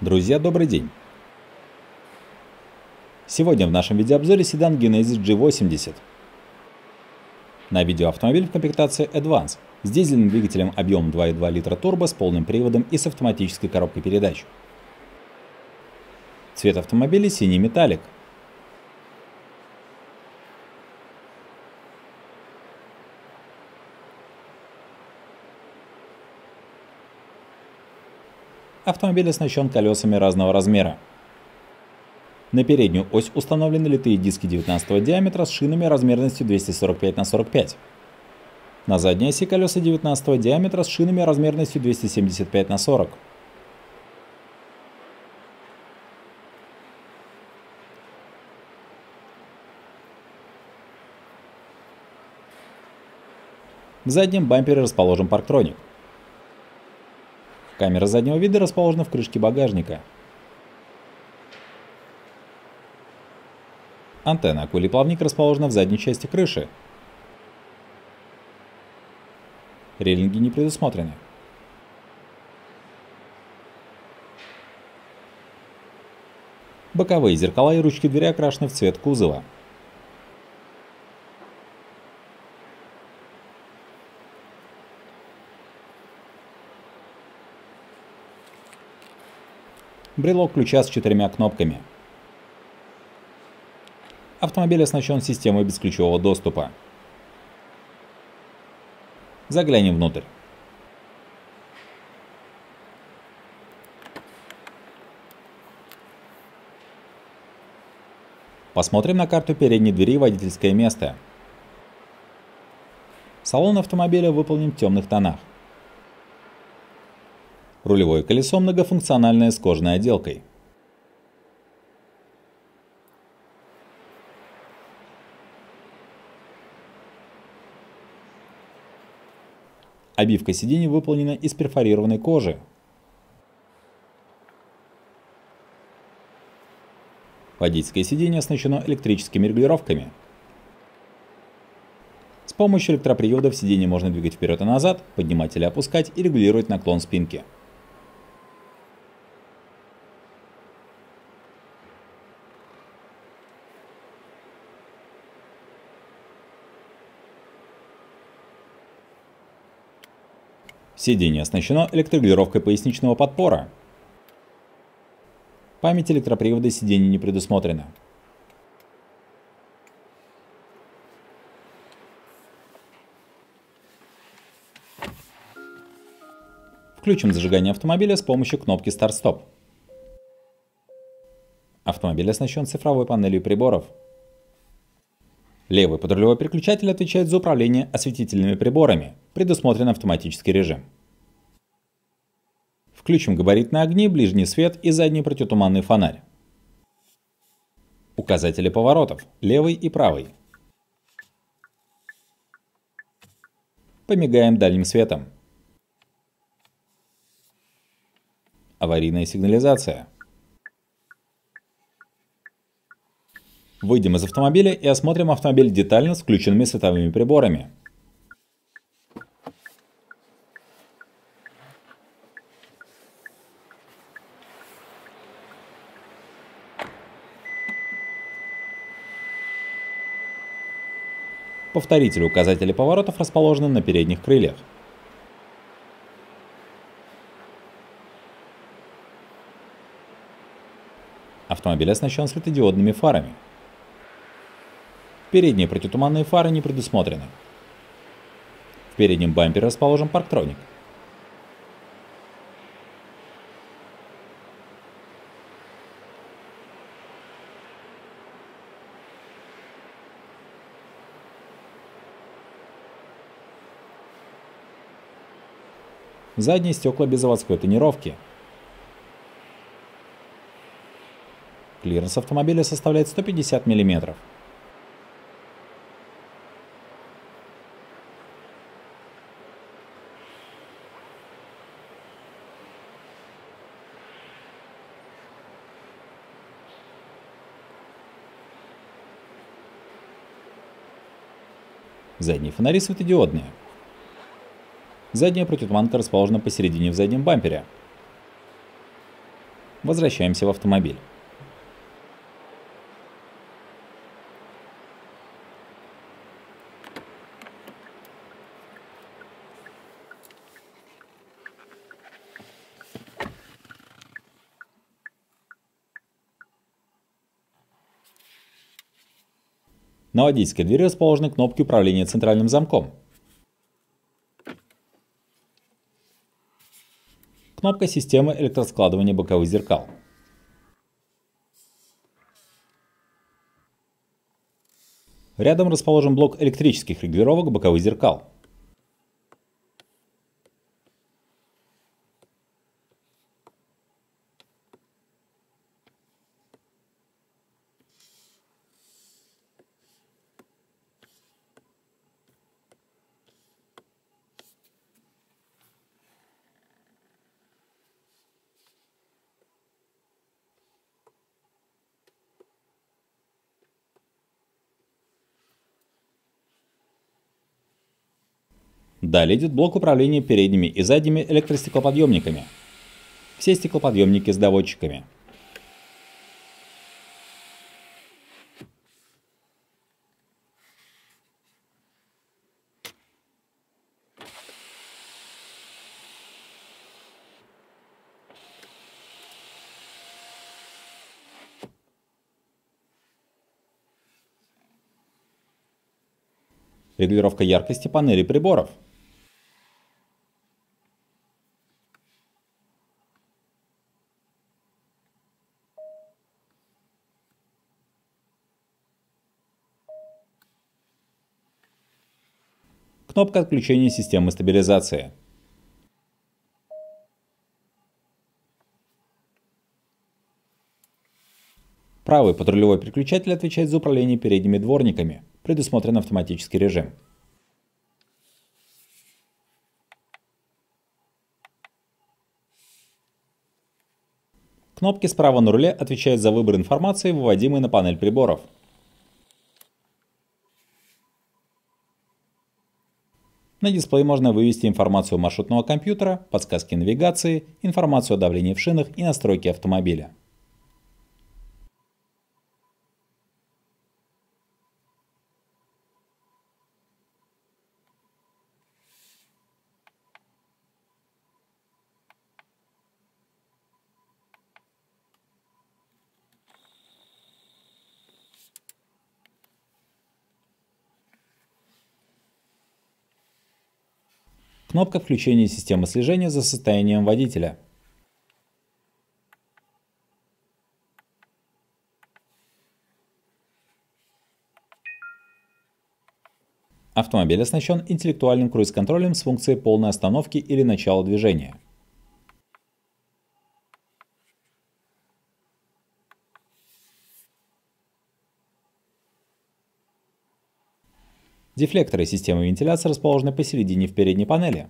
Друзья, добрый день! Сегодня в нашем видеообзоре седан Genesis G80. На видео автомобиль в комплектации Advance с дизельным двигателем объемом 2,2 литра турбо с полным приводом и с автоматической коробкой передач. Цвет автомобиля синий металлик – Автомобиль оснащен колесами разного размера. На переднюю ось установлены литые диски 19 диаметра с шинами размерностью 245 на 45. На задней оси колеса 19 диаметра с шинами размерностью 275 на 40. В заднем бампере расположен парктроник. Камера заднего вида расположена в крышке багажника. Антенна акулеплавник расположена в задней части крыши. Рейлинги не предусмотрены. Боковые зеркала и ручки двери окрашены в цвет кузова. Брелок ключа с четырьмя кнопками. Автомобиль оснащен системой бесключевого доступа. Заглянем внутрь. Посмотрим на карту передней двери и водительское место. Салон автомобиля выполнен в темных тонах. Рулевое колесо многофункциональное с кожаной отделкой. Обивка сидений выполнена из перфорированной кожи. Водительское сиденье оснащено электрическими регулировками. С помощью электроприводов сиденье можно двигать вперед и назад, поднимать или опускать и регулировать наклон спинки. Сиденье оснащено электрорегулировкой поясничного подпора. Память электропривода сидений не предусмотрена. Включим зажигание автомобиля с помощью кнопки старт-стоп. Автомобиль оснащен цифровой панелью приборов. Левый подрулевой переключатель отвечает за управление осветительными приборами, предусмотрен автоматический режим. Включим габаритные огни, ближний свет и задний противотуманный фонарь. Указатели поворотов, левый и правый. Помигаем дальним светом. Аварийная сигнализация. Выйдем из автомобиля и осмотрим автомобиль детально с включенными световыми приборами. Повторители указателей поворотов расположены на передних крыльях. Автомобиль оснащен светодиодными фарами. Передние противотуманные фары не предусмотрены. В переднем бампере расположен парктроник. Задние стекла без заводской тонировки. Клиренс автомобиля составляет 150 мм. Задние фонари светодиодные. Задняя противотуманка расположена посередине в заднем бампере. Возвращаемся в автомобиль. На водительской двери расположены кнопки управления центральным замком. Кнопка системы электроскладывания боковых зеркал. Рядом расположен блок электрических регулировок боковых зеркал. Далее идет блок управления передними и задними электростеклоподъемниками. Все стеклоподъемники с доводчиками. Регулировка яркости панели приборов – кнопка отключения системы стабилизации. Правый патрулевой переключатель отвечает за управление передними дворниками, предусмотрен автоматический режим. Кнопки справа на руле отвечают за выбор информации, выводимой на панель приборов – На дисплей можно вывести информацию маршрутного компьютера, подсказки навигации, информацию о давлении в шинах и настройки автомобиля. Кнопка включения системы слежения за состоянием водителя. Автомобиль оснащен интеллектуальным круиз-контролем с функцией полной остановки или начала движения. Дефлекторы системы вентиляции расположены посередине в передней панели.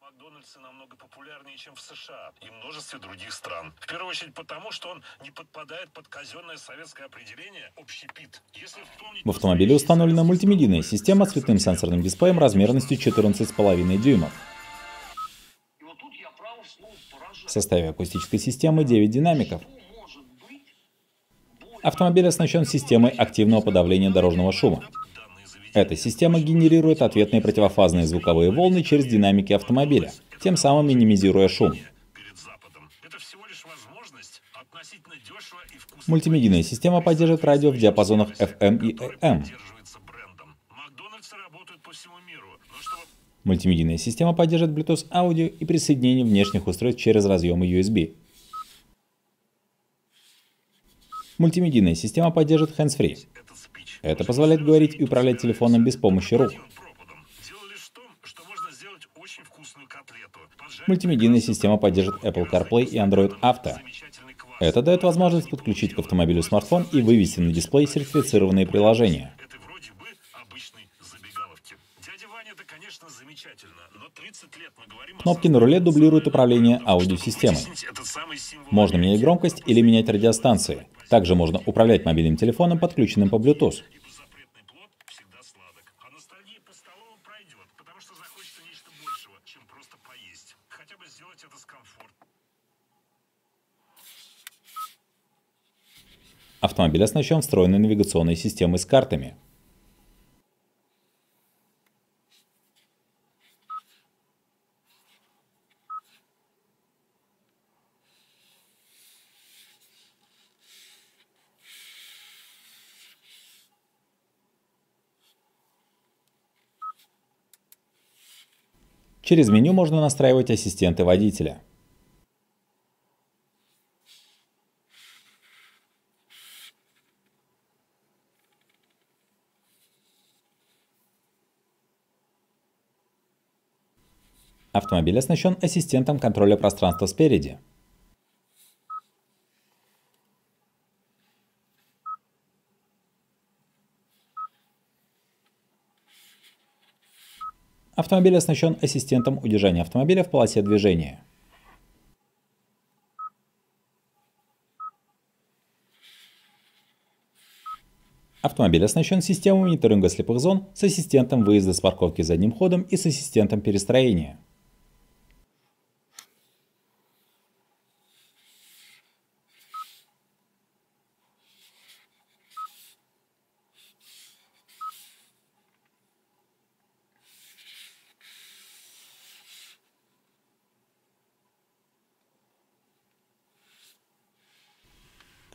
Макдональдсы намного популярнее, чем в США и множестве других стран. В первую очередь потому, что он не подпадает под казенное советское определение общепит. Если вспомнить... В автомобиле установлена мультимедийная система с цветным сенсорным дисплеем размерностью 14,5 дюймов. В составе акустической системы 9 динамиков. Автомобиль оснащен системой активного подавления дорожного шума. Эта система генерирует ответные противофазные звуковые волны через динамики автомобиля, тем самым минимизируя шум. Мультимедийная система поддерживает радио в диапазонах FM и AM. Мультимедийная система поддерживает Bluetooth аудио и присоединение внешних устройств через разъемы USB. Мультимедийная система поддерживает hands-free. Это позволяет говорить и управлять телефоном без помощи рук. Мультимедийная система поддерживает Apple CarPlay и Android Auto. Это дает возможность подключить к автомобилю смартфон и вывести на дисплей сертифицированные приложения. Кнопки на руле дублируют управление аудиосистемой. Можно менять громкость или менять радиостанции. Также можно управлять мобильным телефоном, подключенным по Bluetooth. комфортом. Автомобиль оснащен встроенной навигационной системой с картами. Через меню можно настраивать ассистенты водителя. Автомобиль оснащен ассистентом контроля пространства спереди. Автомобиль оснащен ассистентом удержания автомобиля в полосе движения. Автомобиль оснащен системой мониторинга слепых зон с ассистентом выезда с парковки задним ходом и с ассистентом перестроения.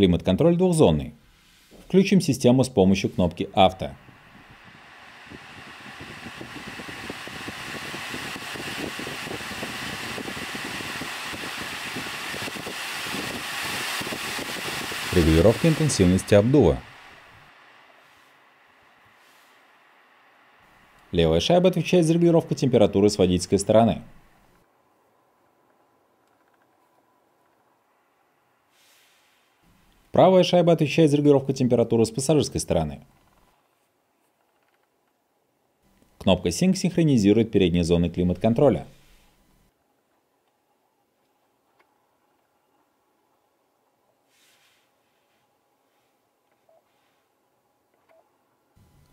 Климат-контроль двухзонный. Включим систему с помощью кнопки «Авто». Регулировка интенсивности обдува. Левая шайба отвечает за регулировку температуры с водительской стороны. Правая шайба отвечает за регулировку температуры с пассажирской стороны. Кнопка Sync синхронизирует передние зоны климат-контроля.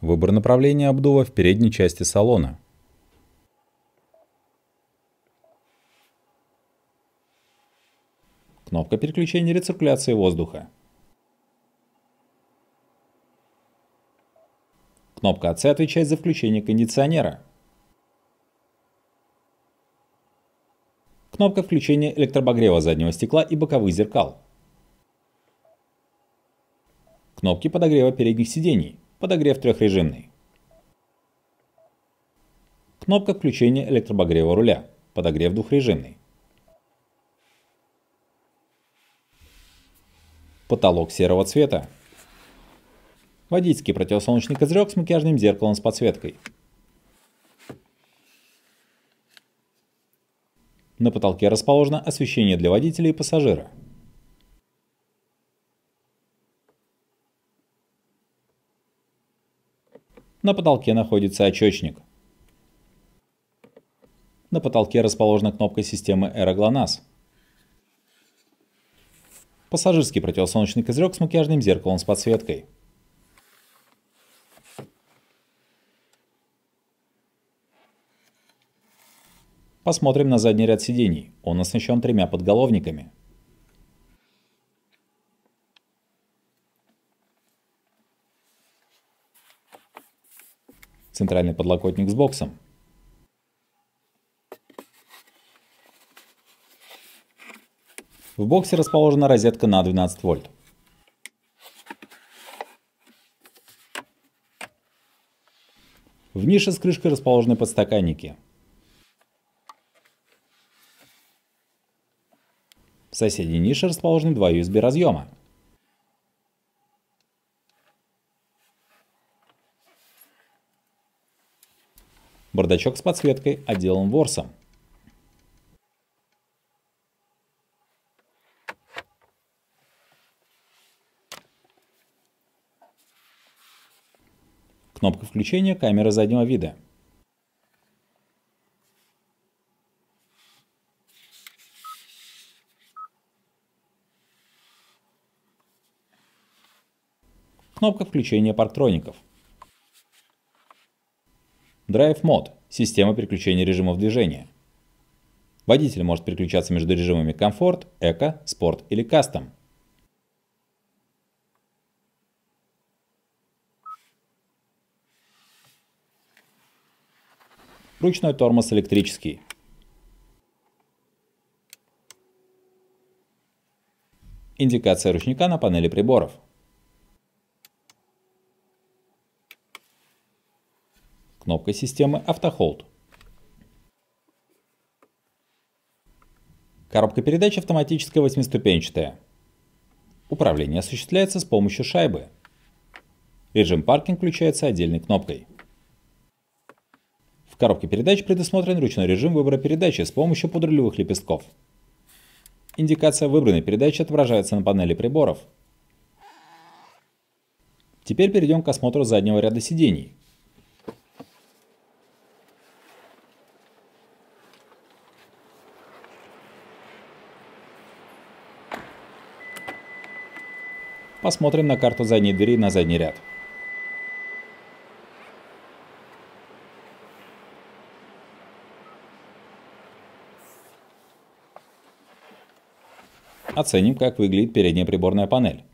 Выбор направления обдува в передней части салона. Кнопка переключения рециркуляции воздуха. Кнопка АЦ отвечает за включение кондиционера. Кнопка включения электрообогрева заднего стекла и боковых зеркал. Кнопки подогрева передних сидений. Подогрев трехрежимный. Кнопка включения электрообогрева руля. Подогрев двухрежимный. Потолок серого цвета. Водительский противосолнечный козырек с макияжным зеркалом с подсветкой. На потолке расположено освещение для водителя и пассажира. На потолке находится очечник. На потолке расположена кнопка системы Aeroglonasс. Пассажирский противосолнечный козырек с макияжным зеркалом с подсветкой. Посмотрим на задний ряд сидений. Он оснащен тремя подголовниками. Центральный подлокотник с боксом. В боксе расположена розетка на 12 вольт. В нише с крышкой расположены подстаканники. В соседней нише расположены два USB разъема. Бардачок с подсветкой отделан ворсом. Кнопка включения камеры заднего вида. Кнопка включения парктроников. Drive Mode – система переключения режимов движения. Водитель может переключаться между режимами комфорт, эко, спорт или кастом. Ручной тормоз электрический. Индикация ручника на панели приборов. Кнопка системы «Автохолд». Коробка передач автоматическая восьмиступенчатая. Управление осуществляется с помощью шайбы. Режим паркинг включается отдельной кнопкой. В коробке передач предусмотрен ручной режим выбора передачи с помощью подрулевых лепестков. Индикация выбранной передачи отображается на панели приборов. Теперь перейдем к осмотру заднего ряда сидений. Посмотрим на карту задней двери на задний ряд. Оценим, как выглядит передняя приборная панель.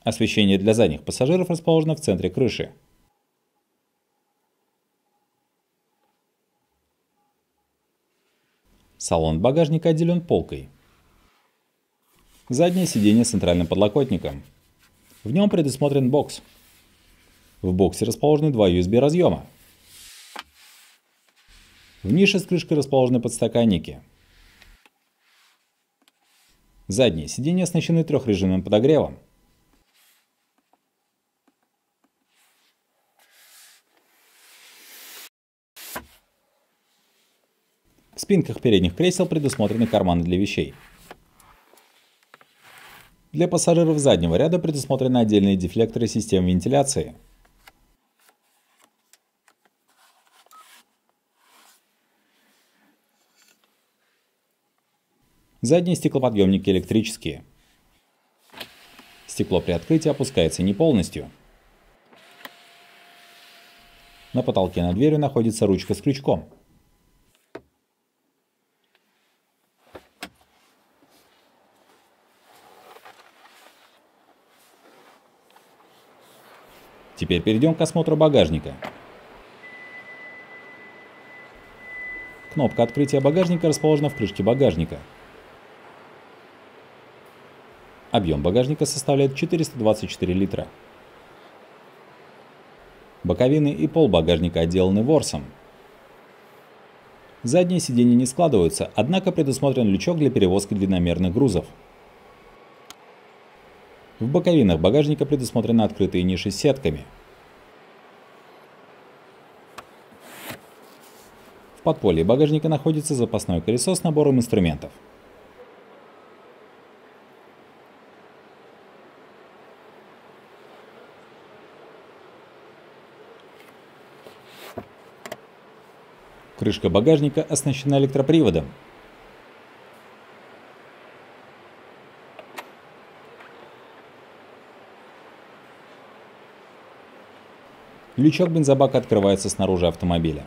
Освещение для задних пассажиров расположено в центре крыши. Салон багажника отделен полкой. Заднее сиденье с центральным подлокотником. В нем предусмотрен бокс. В боксе расположены два USB разъема. В нише с крышкой расположены подстаканники. Задние сиденья оснащены трехрежимным подогревом. В спинках передних кресел предусмотрены карманы для вещей. Для пассажиров заднего ряда предусмотрены отдельные дефлекторы систем вентиляции – Задние стеклоподъемники электрические. Стекло при открытии опускается не полностью. На потолке над дверью находится ручка с крючком. Теперь перейдем к осмотру багажника. Кнопка открытия багажника расположена в крышке багажника. Объем багажника составляет 424 литра. Боковины и пол багажника отделаны ворсом. Задние сиденья не складываются, однако предусмотрен лючок для перевозки длинномерных грузов. В боковинах багажника предусмотрены открытые ниши с сетками. В подполье багажника находится запасное колесо с набором инструментов. Крышка багажника оснащена электроприводом. Лючок бензобака открывается снаружи автомобиля.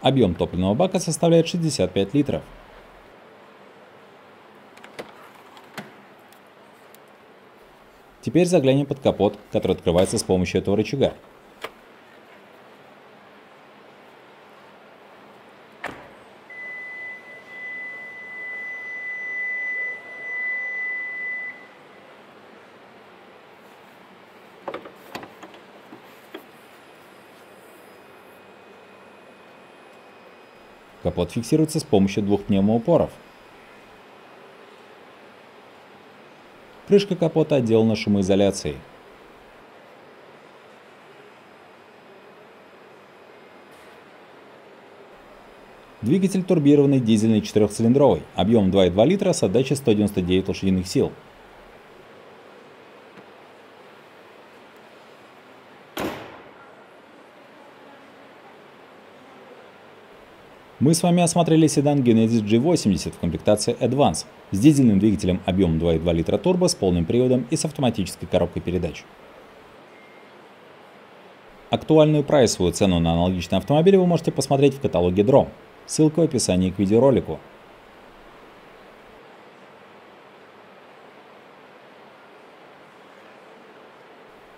Объем топливного бака составляет 65 литров. Теперь заглянем под капот, который открывается с помощью этого рычага. Капот фиксируется с помощью двух пневмоупоров. Крышка капота отделана шумоизоляцией. Двигатель турбированный дизельный четырехцилиндровый, объем 2,2 литра с отдачей 199 лошадиных сил. Мы с вами осмотрели седан Genesis G80 в комплектации Advance с дизельным двигателем объемом 2,2 литра турбо с полным приводом и с автоматической коробкой передач. Актуальную прайсовую цену на аналогичный автомобиль вы можете посмотреть в каталоге DROM. Ссылка в описании к видеоролику.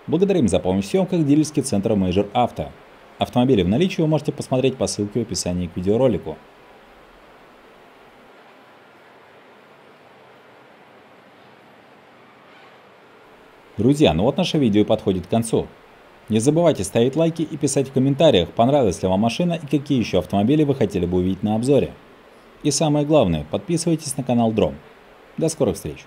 Благодарим за помощь в съемках дилерский центр Major Auto. Автомобили в наличии вы можете посмотреть по ссылке в описании к видеоролику. Друзья, ну вот наше видео подходит к концу. Не забывайте ставить лайки и писать в комментариях, понравилась ли вам машина и какие еще автомобили вы хотели бы увидеть на обзоре. И самое главное, подписывайтесь на канал Дром. До скорых встреч!